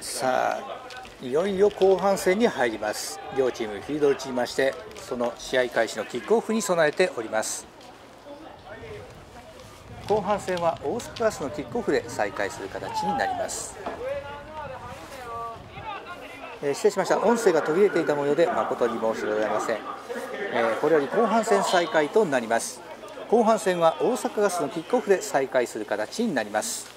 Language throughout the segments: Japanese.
さあいよいよ後半戦に入ります。両チームフィールドを散りましてその試合開始のキックオフに備えております。後半戦は大阪ガスのキックオフで再開する形になります。えー、失礼しました。音声が途切れていた模様で誠に申し訳ございません、え、これより後半戦再開となります。後半戦は大阪ガスのキックオフで再開する形になります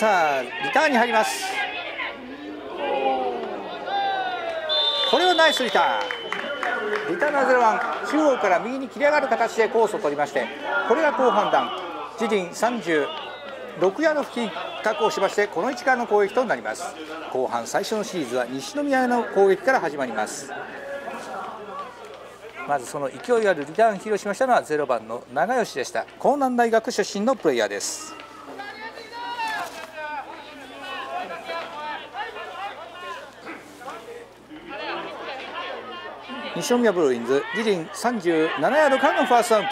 さあリターンに入ります。これはナイスリターン。リターンはゼロワン中央から右に切り上がる形でコースを取りましてこれが後半段。自陣36ヤード付近確保しましてこの位置からの攻撃となります。後半最初のシリーズは西宮の攻撃から始まります。まずその勢いあるリターン披露しましたのは0番の長吉でした。江南大学出身のプレイヤーです。西宮ブルーインズ自陣37ヤードからのファーストダウン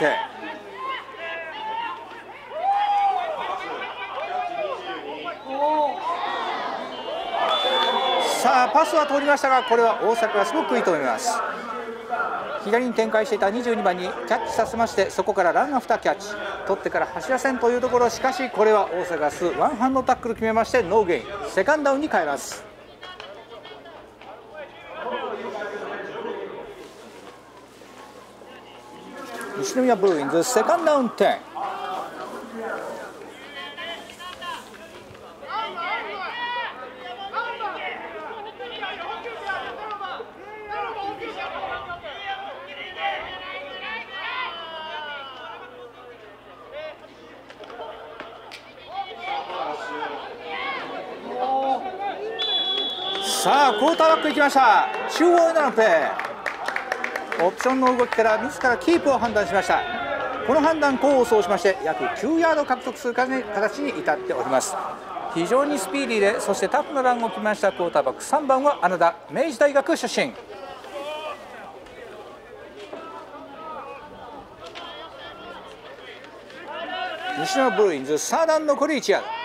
さあパスは通りましたがこれは大阪がすごくいいと思います。左に展開していた22番にキャッチさせましてそこからランアフターキャッチ。取ってから走らせんというところ。しかしこれは大阪ガスワンハンドタックル決めましてノーゲイン。セカンドダウンに変えます。西宮ブルーインズセカンドダウン10さあクォーターバックいきました。中央へのプレーオプションの動きから自らキープを判断しました。この判断功を奏しまして約9ヤード獲得する形に至っております。非常にスピーディーでそしてタフなランを決めましたクォーターバック。3番は穴田明治大学出身。西野ブルーインズサーダン残り1ヤード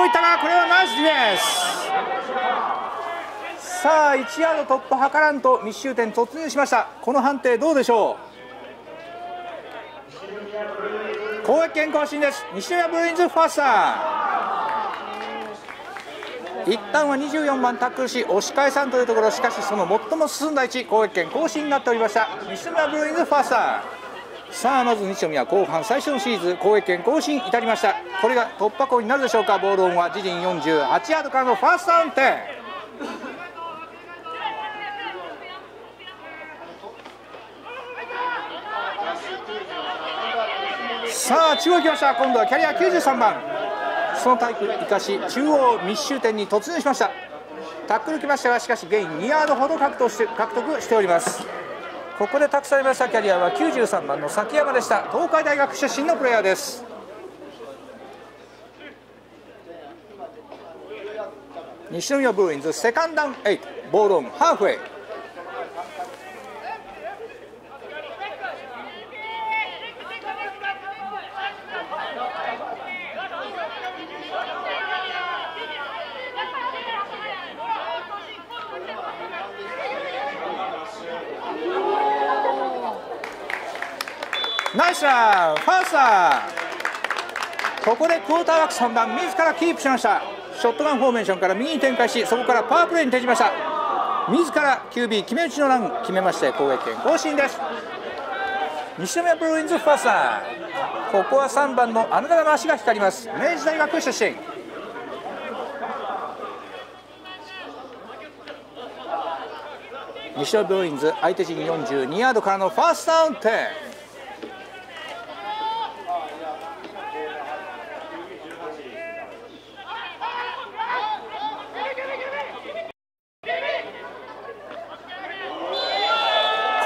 さあ中央いったがこれはナイスディフェンスさあ1ヤード突破図らんと密集点突入しました。この判定どうでしょう？攻撃権更新です。西宮ブルーインズファースター。一旦は24番タックルし押し返さんというところしかしその最も進んだ位置攻撃権更新になっておりました。西宮ブルーインズファースター。さあまず西宮後半最初のシリーズ攻撃権更新至りました。これが突破口になるでしょうか？ボールオンは自陣48ヤードからのファーストアウンテさあ中央行きました。今度はキャリア93番。そのタイプ生かし中央密集点に突入しました。タックルきましたがしかしゲイン2ヤードほど獲得して獲得しております。ここで託されましたキャリアは93番の崎山でした。東海大学出身のプレイヤーです。西宮ブーインズセカンダウン8ボールオンハーフウェイスランファースターここでクォーターバック3番自らキープしました。ショットガンフォーメーションから右に展開しそこからパワープレーに転じました。自ら QB 決め打ちのラン決めまして攻撃権更新です西宮ブルーインズファースターここは3番の穴田の足が光ります。明治大学出身。西尾ブルーインズ相手陣42ヤードからのファーストダウン。点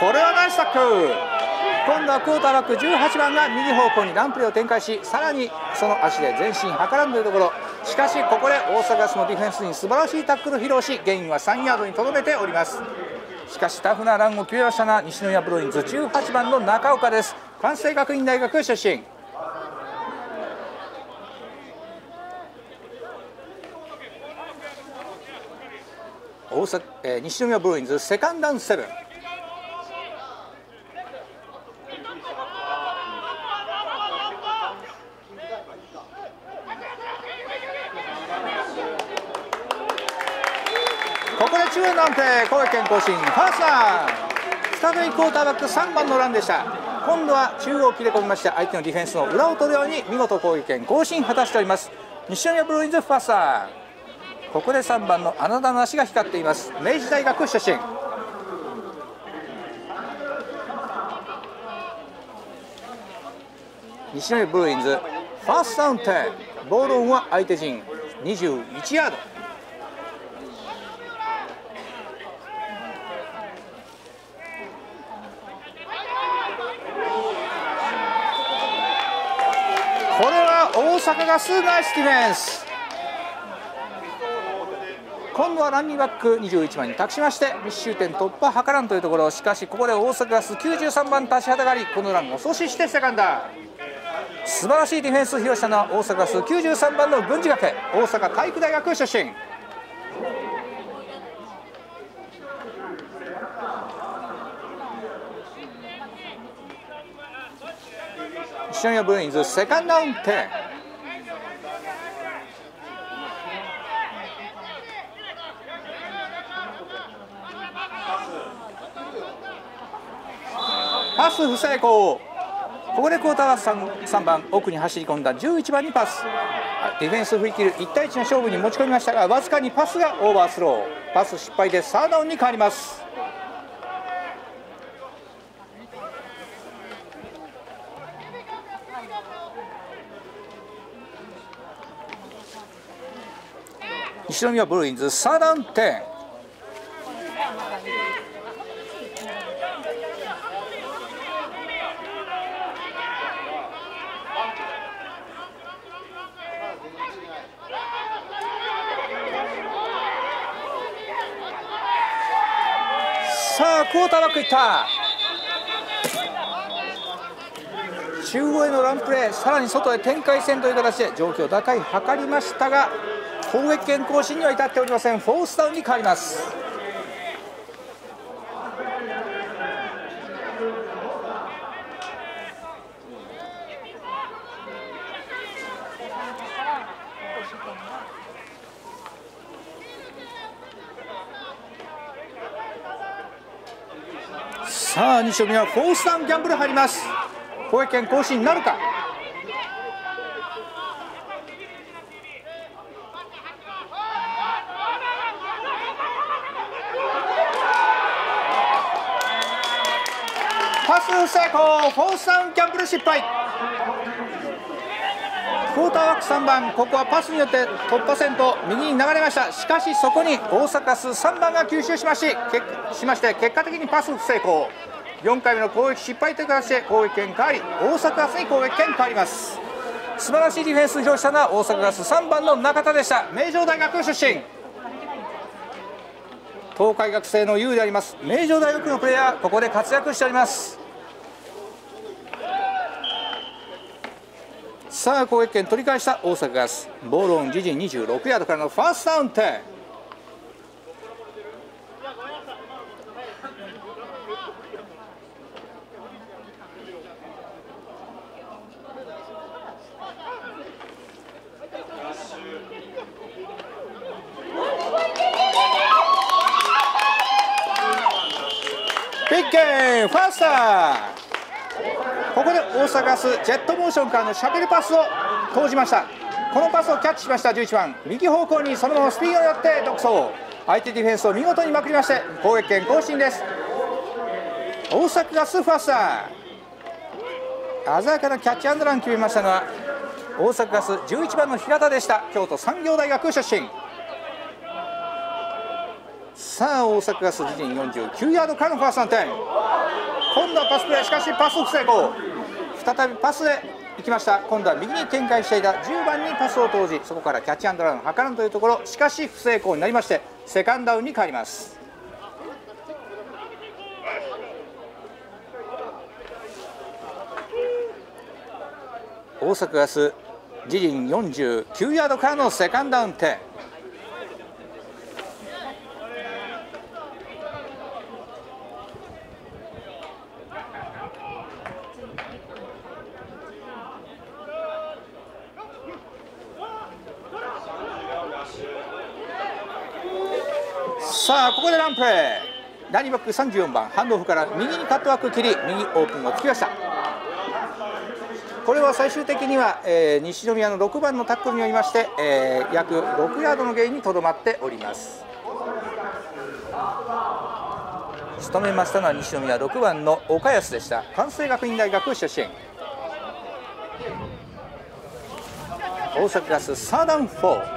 これはナイスタック今度はクォーターバック18番が右方向にランプレーを展開しさらにその足で前進図らんというところ。しかしここで大阪ガスのディフェンスに素晴らしいタックルを披露しゲインは3ヤードにとどめております。しかしタフなランを決めましたな西宮ブロインズ18番の中岡です。関西学院大学出身。大阪、えー、西宮ブロインズセカンダウンセブンここで中央の安定攻撃権更新。ファースター再びクォーターバック3番のランでした今度は中央を切れ込みまして相手のディフェンスの裏を取るように見事攻撃権更新果たしております。西宮ブルーインズファースターここで3番の穴田の足が光っています明治大学出身西宮ブルーインズファーストダウン10ボールオンは相手陣。21ヤードこれは大阪がすナイスディフェンス。今度はランニングバック21番に託しまして密集点突破図らんというところ。しかしここで大阪ガス93番立ちはだかりこのランを阻止してセカンダー素晴らしいディフェンスを披露したのは大阪ガス93番の軍事学大阪体育大学出身。西宮ブルーインズセカンドダウンパス不成功ここでクォーターは 3, 3番奥に走り込んだ11番にパス。ディフェンス振り切る1対1の勝負に持ち込みましたがわずかにパスがオーバースロー。パス失敗でサードダウンに変わります。西宮ブルーインズサーダウン10さあクォーターバックいった。中央へのランプレーさらに外へ展開戦という形で状況打開図りましたが攻撃権更新には至っておりません。フォースダウンに変わります。さあ西宮フォースダウンギャンブル入ります。攻撃権更新なるか？パス成功フォースダウンギャンブル失敗。クォーターバック3番ここはパスによって突破線と右に流れました。しかしそこに大阪ス3番が吸収しまししまして結果的にパス不成功。4回目の攻撃失敗という形で攻撃権変わり大阪ガスに攻撃権変わります。素晴らしいディフェンスを披露したのは大阪ガス3番の中田でした。名城大学出身。東海学生の優であります。名城大学のプレーヤーここで活躍しております。さあ攻撃権取り返した大阪ガス。ボールオン自陣26ヤードからのファーストダウンテピッケンファースター。大阪スジェットモーションからのシャベルパスを投じました。このパスをキャッチしました11番。右方向にそのままスピードによって独走。相手ディフェンスを見事にまくりまして攻撃権更新です。大阪ガスファースター。鮮やかなキャッチアンドラン決めましたのは大阪ガス11番の平田でした。京都産業大学出身。さあ大阪ガス自陣49ヤードからのファースト点。今度はパスプレーしかしパス不成功。再びパスで行きました。今度は右に展開していた10番にパスを投じそこからキャッチアンドランを図らんというところ。しかし不成功になりましてセカンドダウンに変わります。大阪ガス自陣49ヤードからのセカンドダウン。点ランプ。レーラニバック34番。ハンドオフから右にカットワーク切り。右オープンをつきました。これは最終的には、えー、西宮の6番のタックルによりまして、えー、約6ヤードのゲインにとどまっております。仕留めましたのは西宮。6番の岡安でした。関西学院大学出身。大阪ガスサーダウン4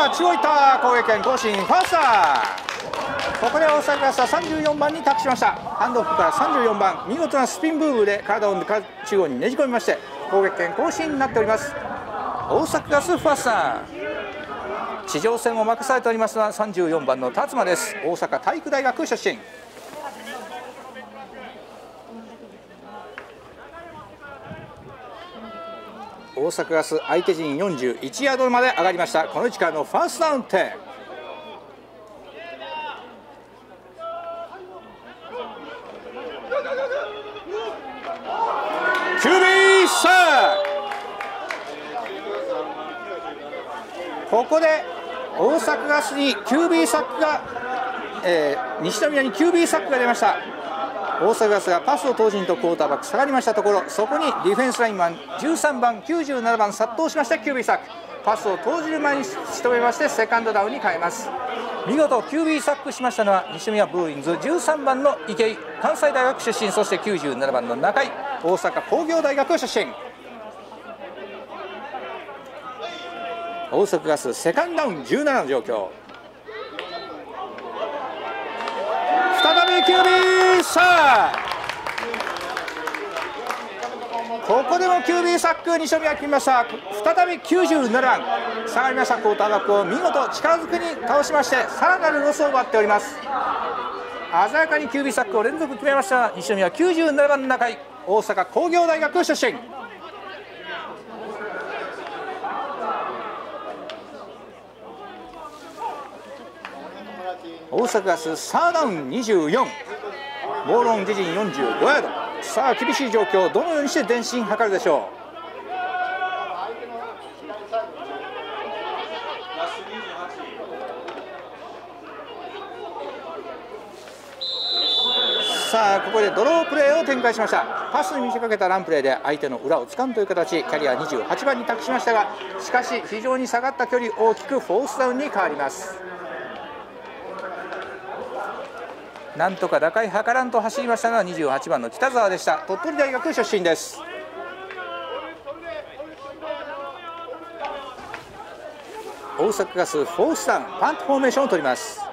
さあ中央いった攻撃権更新ファースターここで大阪ガスは34番に託しました。ハンドオフから34番。見事なスピンブームで体を中央にねじ込みまして攻撃権更新になっております。大阪ガスファースター地上戦を任されておりますのは34番の辰馬です。大阪体育大学出身。大阪ガス相手陣41ヤードまで上がりました。この位置からのファーストダウン点キュービーサーここで大阪ガスに QB サックが、えー、西宮に QB サックが出ました。大阪ガスがパスを投じんとクォーターバック下がりましたところそこにディフェンスラインマン13番97番殺到しましたキュービーサックパスを投じる前に仕留めましてセカンドダウンに変えます見事キュービーサックしましたのは西宮ブーインズ13番の池井関西大学出身そして97番の中井。大阪工業大学出身。大阪ガスセカンドダウン17の状況。再びキュービーサーここでもキュービーサック西宮決めました。再び97番下がりましたクォーターバックを見事力ずくに倒しましてさらなるロスを奪っております。鮮やかにキュービーサックを連続決めました。西宮97番中井。大阪工業大学出身。大阪ガスサーダウン24ボールオン自陣45ヤード。さあ厳しい状況どのようにして前進図るでしょう？さあここでドロープレーを展開しました。パスに見せかけたランプレーで相手の裏をつかむという形。キャリア28番に託しましたがしかし非常に下がった距離大きくフォースダウンに変わります。なんとか打開図らんと走りましたが28番の北沢でした。鳥取大学出身です。大阪ガスフォースダウンパントフォーメーションを取ります。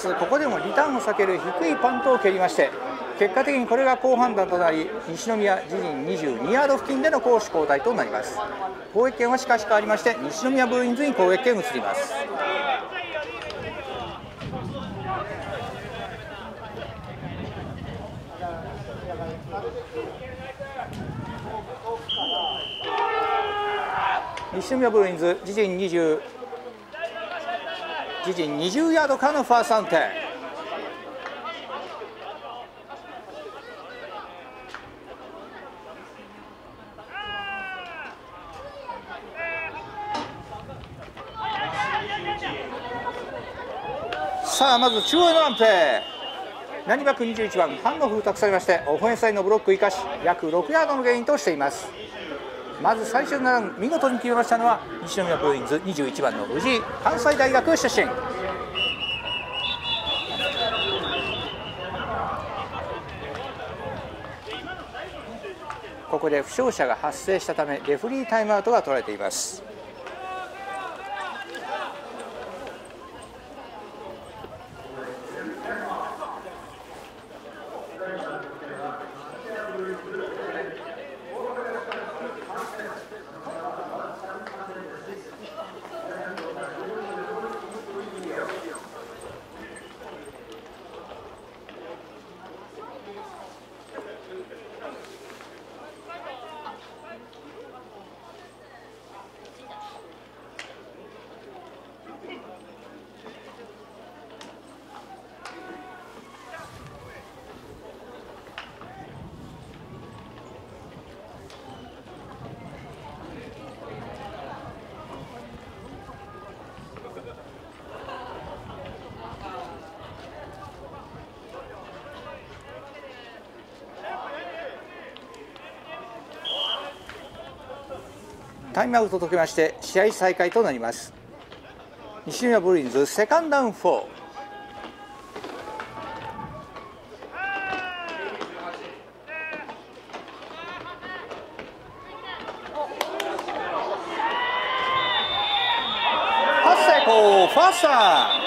スここでもリターンを避ける低いパントを蹴りまして結果的にこれが好判断となり西宮自陣22ヤード付近での攻守交代となります。攻撃権はしかし変わりまして西宮ブーインズに攻撃権移ります。西宮ブーインズ自陣20自陣20ヤードからのファーストダウンさあまず中央の安定。ランニングバック21番ハンドオフ託されましてオフェンスラインのブロック生かし約6ヤードのゲインとしています。まず最初のラン見事に決めましたのは西宮ブルーインズ21番の藤井関西大学出身。ここで負傷者が発生したためレフリータイムアウトが取られています。タイムアウトときまして試合再開となります。西宮ブルーインズセカンドダウン4パス成功ファースター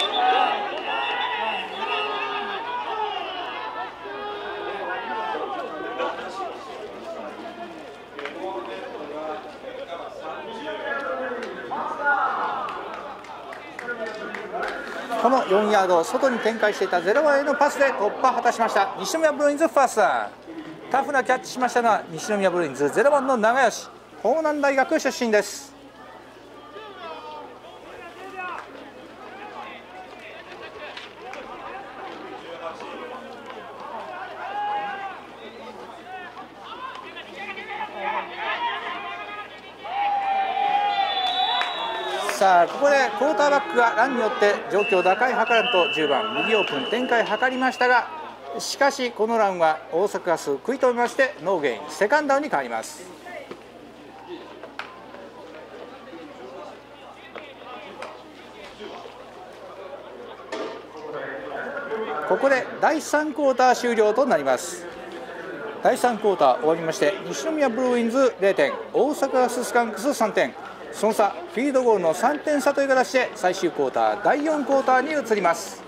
この4ヤードを外に展開していた0番へのパスで突破果たしました。西宮ブルーインズファースタータフなキャッチしましたのは西宮ブルーインズ0番の長吉。法南大学出身です。さあここでクォーターバックがランによって状況打開図らんと10番右オープン展開図りましたがしかしこのランは大阪ガス食い止めましてノーゲインセカンドダウンに変わります。ここで第3クォーター終了となります。第3クォーター終わりまして西宮ブルーインズ0点大阪ガススカンクス3点。その差フィールドゴールの3点差という形で最終クォーター第4クォーターに移ります。